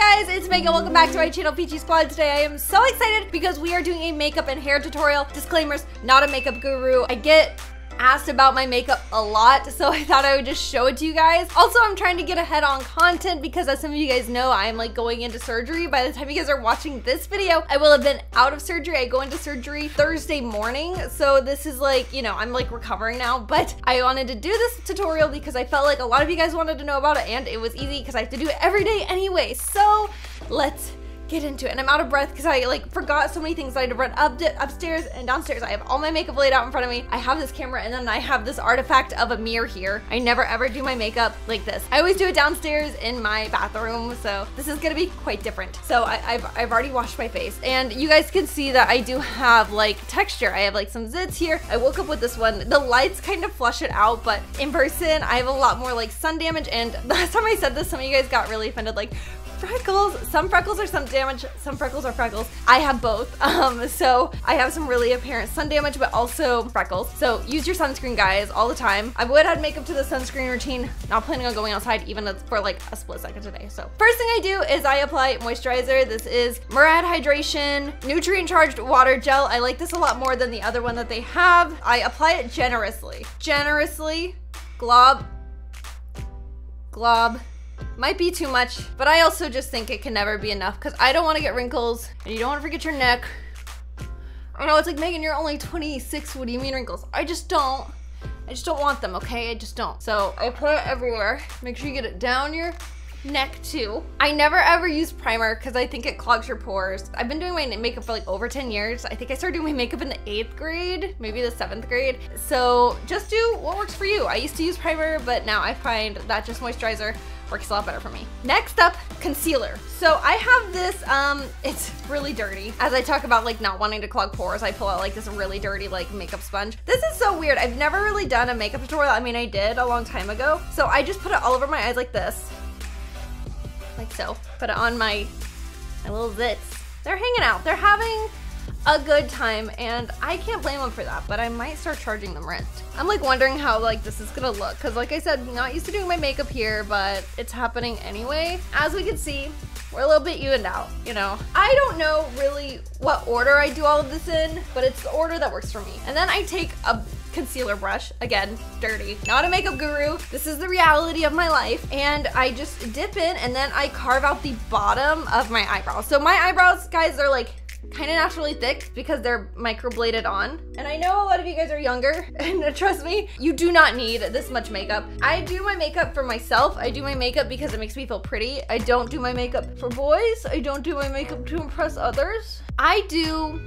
Guys, it's Megan. Welcome back to my channel, Peachy Squad. Today I am so excited because we are doing a makeup and hair tutorial. Disclaimers, not a makeup guru. I get asked about my makeup a lot, so I thought I would just show it to you guys. Also, I'm trying to get ahead on content because as some of you guys know, I'm like going into surgery. By the time you guys are watching this video, I will have been out of surgery. I go into surgery Thursday morning. So this is like, you know, I'm like recovering now, but I wanted to do this tutorial because I felt like a lot of you guys wanted to know about it and it was easy because I have to do it every day anyway. So let's get into it. And I'm out of breath because I like forgot so many things. I had to run up upstairs and downstairs. I have all my makeup laid out in front of me. I have this camera and then I have this artifact of a mirror here. I never ever do my makeup like this. I always do it downstairs in my bathroom. So this is gonna be quite different. So I, have I've already washed my face and you guys can see that I do have like texture. I have like some zits here. I woke up with this one. The lights kind of flush it out, but in person, I have a lot more like sun damage. And last time I said this, some of you guys got really offended like, freckles. Some freckles are sun damage, some freckles are freckles. I have both. Um, so I have some really apparent sun damage, but also freckles. So use your sunscreen, guys, all the time. I would add makeup to the sunscreen routine. Not planning on going outside even for like a split second today. So first thing I do is I apply moisturizer. This is Murad Hydration Nutrient Charged Water Gel. I like this a lot more than the other one that they have. I apply it generously. Generously. Glob. Glob might be too much, but I also just think it can never be enough because I don't want to get wrinkles and you don't want to forget your neck. I know it's like, Megan, you're only 26. What do you mean wrinkles? I just don't. I just don't want them, okay? I just don't. So I put it everywhere. Make sure you get it down your neck too. I never ever use primer because I think it clogs your pores. I've been doing my makeup for like over 10 years. I think I started doing my makeup in the eighth grade, maybe the seventh grade. So just do what works for you. I used to use primer, but now I find that just moisturizer works a lot better for me. Next up, concealer. So I have this, um, it's really dirty. As I talk about like not wanting to clog pores, I pull out like this really dirty like makeup sponge. This is so weird. I've never really done a makeup tutorial. I mean, I did a long time ago. So I just put it all over my eyes like this like so. Put it on my, my little zits. They're hanging out. They're having a good time and I can't blame them for that, but I might start charging them rent. I'm like wondering how like this is gonna look because like I said, not used to doing my makeup here, but it's happening anyway. As we can see, we're a little bit evened out, you know. I don't know really what order I do all of this in, but it's the order that works for me. And then I take a concealer brush. Again, dirty. Not a makeup guru. This is the reality of my life. And I just dip in and then I carve out the bottom of my eyebrows. So my eyebrows, guys, are like kind of naturally thick because they're microbladed on. And I know a lot of you guys are younger and trust me, you do not need this much makeup. I do my makeup for myself. I do my makeup because it makes me feel pretty. I don't do my makeup for boys. I don't do my makeup to impress others. I do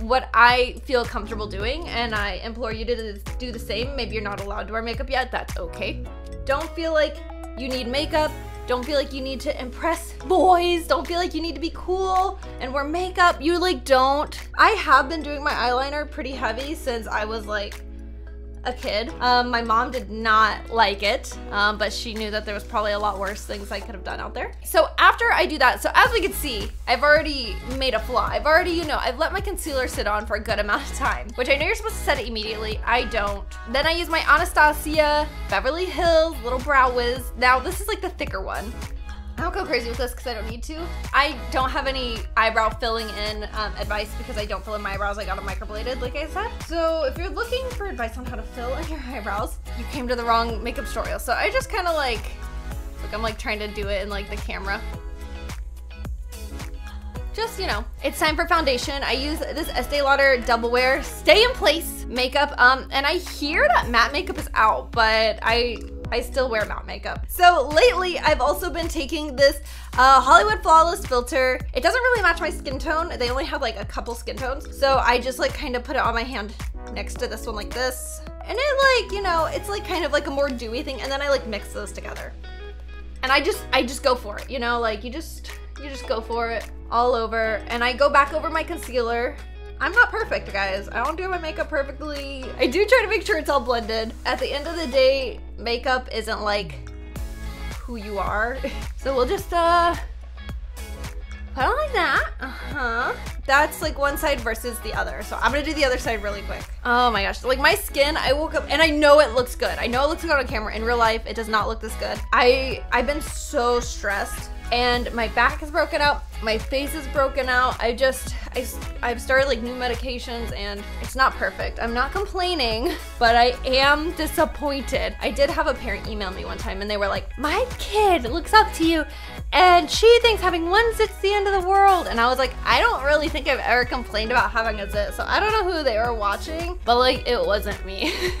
what I feel comfortable doing and I implore you to do the same. Maybe you're not allowed to wear makeup yet, that's okay. Don't feel like you need makeup. Don't feel like you need to impress boys. Don't feel like you need to be cool and wear makeup. You like don't. I have been doing my eyeliner pretty heavy since I was like a kid. Um, my mom did not like it, um, but she knew that there was probably a lot worse things I could have done out there. So after I do that, so as we can see, I've already made a flaw. I've already, you know, I've let my concealer sit on for a good amount of time, which I know you're supposed to set it immediately. I don't. Then I use my Anastasia Beverly Hills Little Brow Wiz. Now this is like the thicker one. I don't go crazy with this because I don't need to. I don't have any eyebrow filling in um, advice because I don't fill in my eyebrows. I got them microbladed, like I said. So if you're looking for advice on how to fill in your eyebrows, you came to the wrong makeup tutorial. So I just kind of like, like I'm like trying to do it in like the camera. Just, you know, it's time for foundation. I use this Estee Lauder Double Wear Stay in Place makeup. Um, and I hear that matte makeup is out, but I I still wear matte makeup. So lately, I've also been taking this uh, Hollywood Flawless filter. It doesn't really match my skin tone. They only have like a couple skin tones. So I just like kind of put it on my hand next to this one like this. And it like, you know, it's like kind of like a more dewy thing. And then I like mix those together. And I just, I just go for it, you know, like you just, you just go for it all over. And I go back over my concealer I'm not perfect, guys. I don't do my makeup perfectly. I do try to make sure it's all blended. At the end of the day, makeup isn't like who you are. So we'll just, uh, put on like that. Uh-huh. That's like one side versus the other. So I'm gonna do the other side really quick. Oh my gosh, like my skin, I woke up and I know it looks good. I know it looks good on camera. In real life, it does not look this good. I, I've been so stressed and my back is broken out, my face is broken out. I just, I, I've started like new medications and it's not perfect. I'm not complaining, but I am disappointed. I did have a parent email me one time and they were like, my kid looks up to you and she thinks having one zit's the end of the world. And I was like, I don't really think I've ever complained about having a zit. So I don't know who they were watching, but like it wasn't me.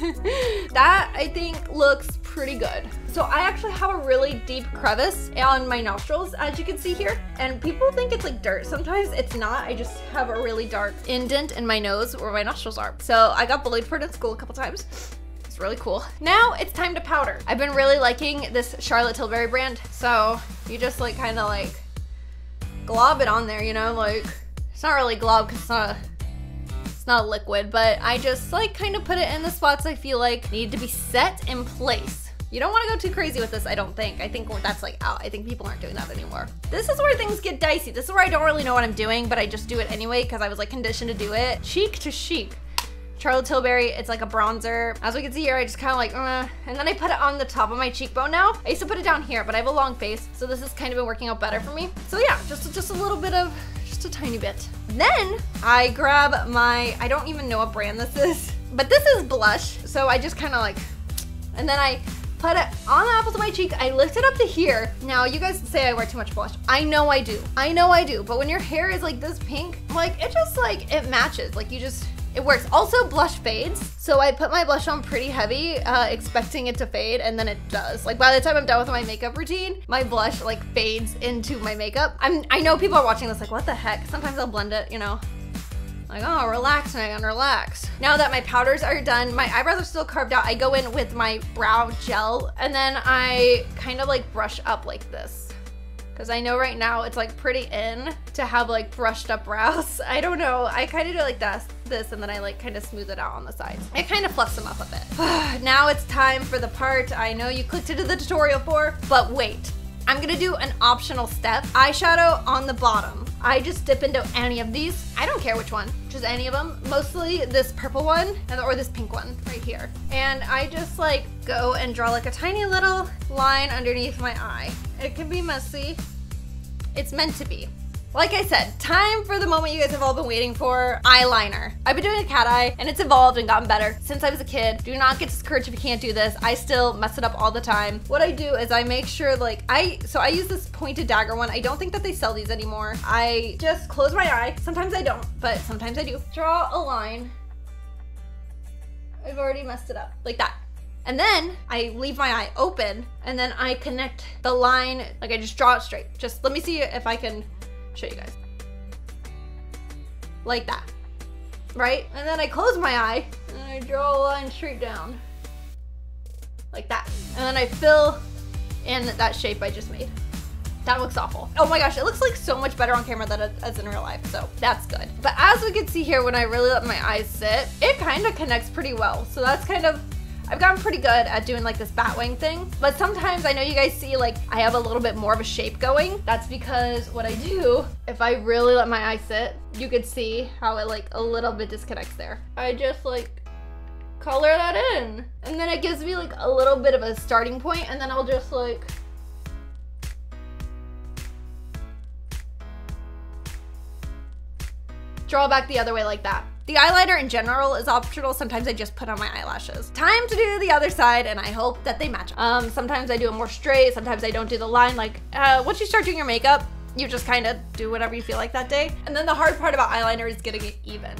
that I think looks pretty good. So I actually have a really deep crevice on my nostrils, as you can see here. And people think it's like dirt. Sometimes it's not. I just have a really dark indent in my nose where my nostrils are. So I got bullied for it in school a couple times really cool. Now it's time to powder. I've been really liking this Charlotte Tilbury brand. So you just like kind of like glob it on there, you know, like it's not really glob because it's not a not liquid, but I just like kind of put it in the spots I feel like need to be set in place. You don't want to go too crazy with this, I don't think. I think that's like out. I think people aren't doing that anymore. This is where things get dicey. This is where I don't really know what I'm doing, but I just do it anyway because I was like conditioned to do it. Cheek to cheek. Charlotte Tilbury, it's like a bronzer. As we can see here, I just kind of like, uh, and then I put it on the top of my cheekbone now. I used to put it down here, but I have a long face, so this has kind of been working out better for me. So yeah, just, just a little bit of just a tiny bit. Then I grab my, I don't even know what brand this is, but this is blush. So I just kind of like, and then I put it on the apples of my cheek. I lift it up to here. Now you guys say I wear too much blush. I know I do. I know I do. But when your hair is like this pink, like it just like, it matches. Like you just, it works. Also, blush fades. So I put my blush on pretty heavy, uh, expecting it to fade, and then it does. Like by the time I'm done with my makeup routine, my blush like fades into my makeup. I'm, I know people are watching this like, what the heck? Sometimes I'll blend it, you know, like, oh, relax, Megan, relax. Now that my powders are done, my eyebrows are still carved out. I go in with my brow gel and then I kind of like brush up like this. Because I know right now it's like pretty in to have like brushed up brows. I don't know. I kind of do it like this, this and then I like kind of smooth it out on the sides. I kind of fluff them up a bit. now it's time for the part I know you clicked into the tutorial for, but wait. I'm gonna do an optional step. Eyeshadow on the bottom. I just dip into any of these. I don't care which one, just any of them. Mostly this purple one or this pink one right here. And I just like go and draw like a tiny little line underneath my eye. It can be messy. It's meant to be. Like I said, time for the moment you guys have all been waiting for, eyeliner. I've been doing a cat eye and it's evolved and gotten better since I was a kid. Do not get discouraged if you can't do this. I still mess it up all the time. What I do is I make sure like, I, so I use this pointed dagger one. I don't think that they sell these anymore. I just close my eye. Sometimes I don't, but sometimes I do. Draw a line. I've already messed it up, like that. And then I leave my eye open and then I connect the line, like I just draw it straight. Just let me see if I can show you guys. Like that, right? And then I close my eye and I draw a line straight down. Like that. And then I fill in that shape I just made. That looks awful. Oh my gosh, it looks like so much better on camera than it does in real life, so that's good. But as we can see here, when I really let my eyes sit, it kind of connects pretty well. So that's kind of I've gotten pretty good at doing like this bat wing thing, but sometimes I know you guys see like I have a little bit more of a shape going. That's because what I do, if I really let my eye sit, you could see how it like a little bit disconnects there. I just like color that in and then it gives me like a little bit of a starting point and then I'll just like draw back the other way like that. The eyeliner in general is optional. Sometimes I just put on my eyelashes. Time to do the other side and I hope that they match. Um, sometimes I do it more straight. Sometimes I don't do the line. Like uh, once you start doing your makeup, you just kind of do whatever you feel like that day. And then the hard part about eyeliner is getting it even.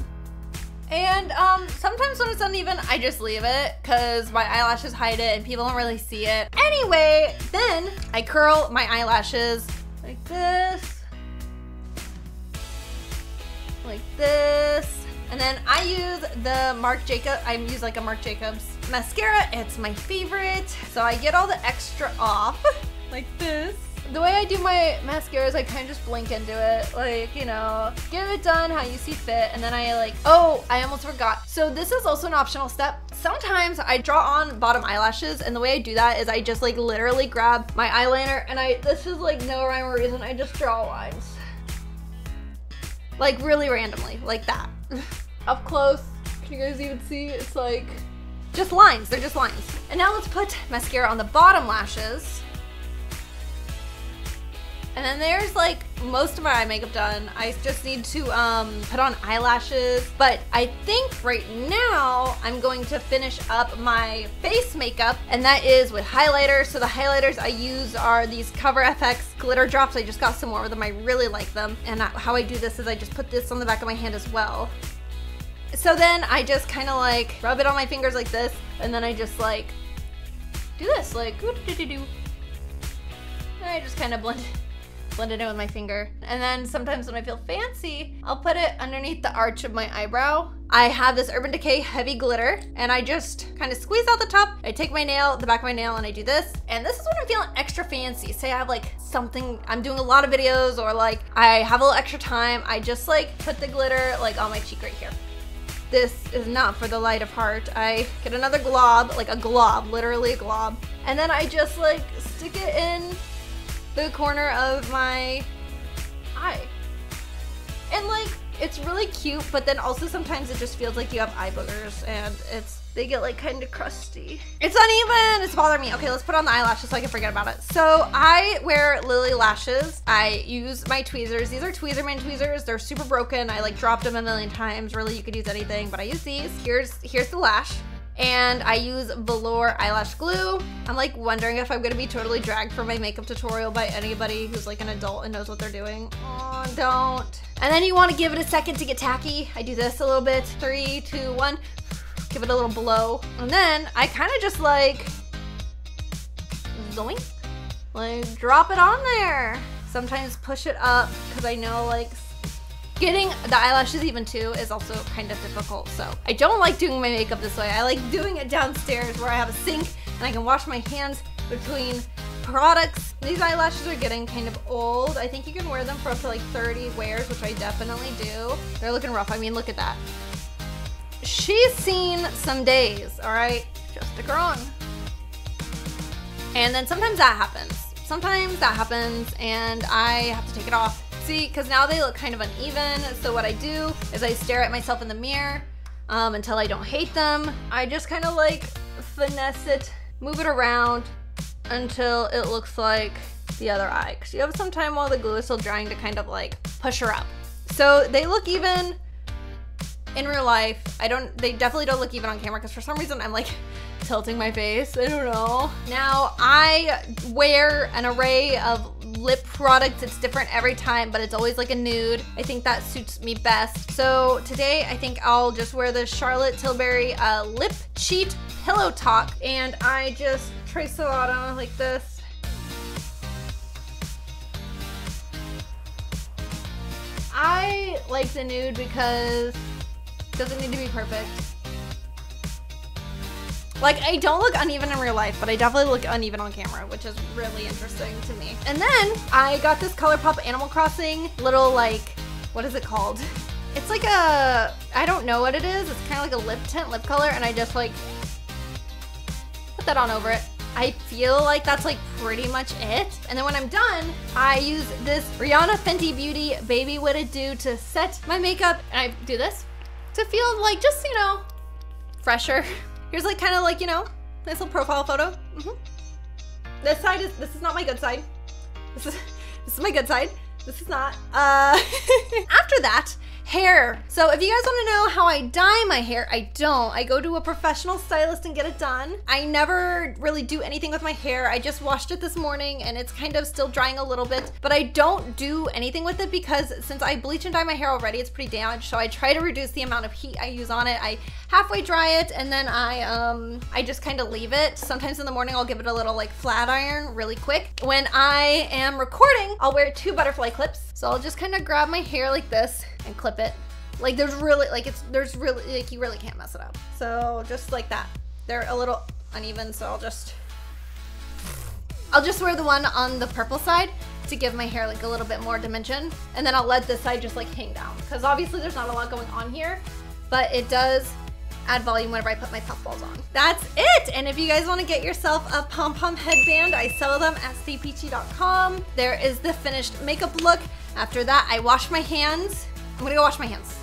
And um, sometimes when it's uneven, I just leave it because my eyelashes hide it and people don't really see it. Anyway, then I curl my eyelashes like this, like this, and then I use the Marc Jacob, I use like a Marc Jacobs mascara. It's my favorite. So I get all the extra off like this. The way I do my mascara is I kind of just blink into it. Like, you know, get it done how you see fit. And then I like, oh, I almost forgot. So this is also an optional step. Sometimes I draw on bottom eyelashes and the way I do that is I just like literally grab my eyeliner and I, this is like no rhyme or reason, I just draw lines. Like really randomly, like that. Up close, can you guys even see? It's like just lines, they're just lines. And now let's put mascara on the bottom lashes. And then there's like most of my eye makeup done. I just need to um, put on eyelashes. But I think right now I'm going to finish up my face makeup and that is with highlighter. So the highlighters I use are these Cover FX glitter drops. I just got some more of them. I really like them. And how I do this is I just put this on the back of my hand as well. So then I just kind of like rub it on my fingers like this and then I just like do this like doo -doo -doo I just kind of blend blend it in with my finger. And then sometimes when I feel fancy, I'll put it underneath the arch of my eyebrow. I have this Urban Decay heavy glitter and I just kind of squeeze out the top. I take my nail, the back of my nail, and I do this. And this is when I'm feeling extra fancy. Say I have like something, I'm doing a lot of videos or like I have a little extra time. I just like put the glitter like on my cheek right here this is not for the light of heart. I get another glob, like a glob, literally a glob. And then I just like stick it in the corner of my eye. And like, it's really cute, but then also sometimes it just feels like you have eye boogers and it's, they get like kind of crusty. It's uneven, it's bothering me. Okay, let's put on the eyelashes so I can forget about it. So I wear Lilly lashes. I use my tweezers. These are Tweezerman tweezers. They're super broken. I like dropped them a million times. Really, you could use anything, but I use these. Here's, here's the lash and I use velour eyelash glue. I'm like wondering if I'm gonna be totally dragged for my makeup tutorial by anybody who's like an adult and knows what they're doing. Oh, don't. And then you wanna give it a second to get tacky. I do this a little bit. Three, two, one. Give it a little blow. And then I kind of just like, zoink, like drop it on there. Sometimes push it up because I know like Getting the eyelashes even too is also kind of difficult. So I don't like doing my makeup this way. I like doing it downstairs where I have a sink and I can wash my hands between products. These eyelashes are getting kind of old. I think you can wear them for up to like 30 wears, which I definitely do. They're looking rough. I mean, look at that. She's seen some days, all right? Just her on. And then sometimes that happens. Sometimes that happens and I have to take it off See, because now they look kind of uneven. So what I do is I stare at myself in the mirror um, until I don't hate them. I just kind of like finesse it, move it around until it looks like the other eye. Because you have some time while the glue is still drying to kind of like push her up. So they look even in real life. I don't, they definitely don't look even on camera because for some reason I'm like tilting my face. I don't know. Now I wear an array of lip products. It's different every time, but it's always like a nude. I think that suits me best. So today I think I'll just wear the Charlotte Tilbury uh, Lip Cheat Pillow Talk and I just trace the bottom like this. I like the nude because it doesn't need to be perfect. Like, I don't look uneven in real life, but I definitely look uneven on camera, which is really interesting to me. And then I got this ColourPop Animal Crossing little, like, what is it called? It's like a, I don't know what it is. It's kind of like a lip tint lip color, and I just, like, put that on over it. I feel like that's like pretty much it. And then when I'm done, I use this Rihanna Fenty Beauty Baby What It Do to set my makeup. And I do this to feel like just, you know, fresher. Here's like kind of like, you know, nice little profile photo. Mm -hmm. This side is, this is not my good side. This is, this is my good side. This is not. Uh, after that, hair. So if you guys wanna know how I dye my hair, I don't. I go to a professional stylist and get it done. I never really do anything with my hair. I just washed it this morning and it's kind of still drying a little bit, but I don't do anything with it because since I bleach and dye my hair already, it's pretty damaged. So I try to reduce the amount of heat I use on it. I halfway dry it and then I um I just kind of leave it. Sometimes in the morning I'll give it a little like flat iron really quick. When I am recording, I'll wear two butterfly clips. So I'll just kind of grab my hair like this and clip it. Like there's really, like it's, there's really, like you really can't mess it up. So just like that. They're a little uneven, so I'll just, I'll just wear the one on the purple side to give my hair like a little bit more dimension. And then I'll let this side just like hang down. Cause obviously there's not a lot going on here, but it does add volume whenever I put my puffballs on. That's it! And if you guys wanna get yourself a pom-pom headband, I sell them at staypeachy.com. There is the finished makeup look. After that, I wash my hands I'm gonna go wash my hands.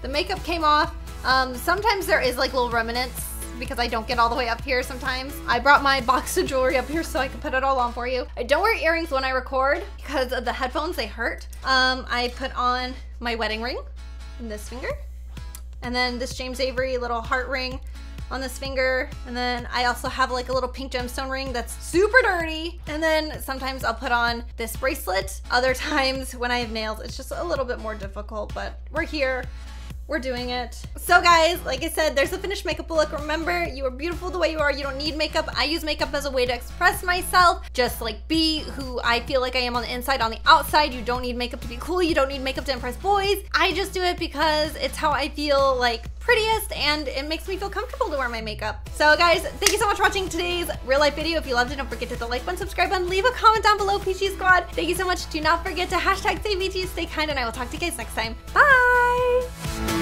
The makeup came off. Um, sometimes there is like little remnants because I don't get all the way up here sometimes. I brought my box of jewelry up here so I can put it all on for you. I don't wear earrings when I record because of the headphones, they hurt. Um, I put on my wedding ring in this finger. And then this James Avery little heart ring on this finger. And then I also have like a little pink gemstone ring that's super dirty. And then sometimes I'll put on this bracelet. Other times when I have nails, it's just a little bit more difficult, but we're here we're doing it. So guys, like I said, there's a finished makeup look. Remember, you are beautiful the way you are. You don't need makeup. I use makeup as a way to express myself. Just like be who I feel like I am on the inside, on the outside. You don't need makeup to be cool. You don't need makeup to impress boys. I just do it because it's how I feel like prettiest and it makes me feel comfortable to wear my makeup. So guys, thank you so much for watching today's real life video. If you loved it, don't forget to hit the like button, subscribe button, leave a comment down below, Peachy Squad. Thank you so much. Do not forget to hashtag stay peachy, stay kind, and I will talk to you guys next time. Bye!